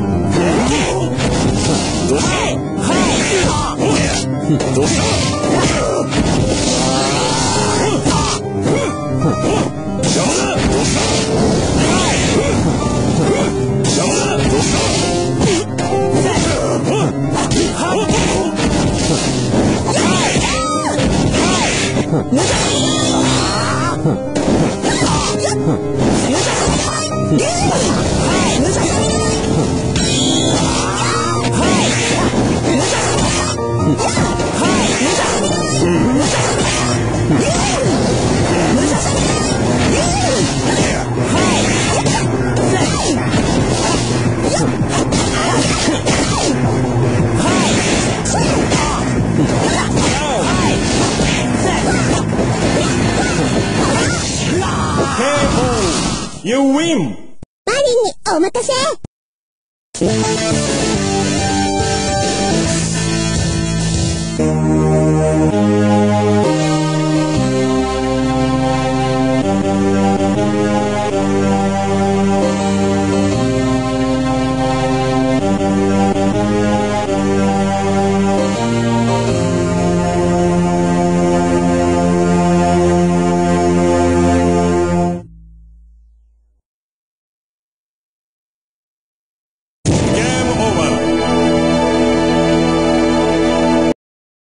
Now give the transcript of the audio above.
ー You win! マリンにお任せ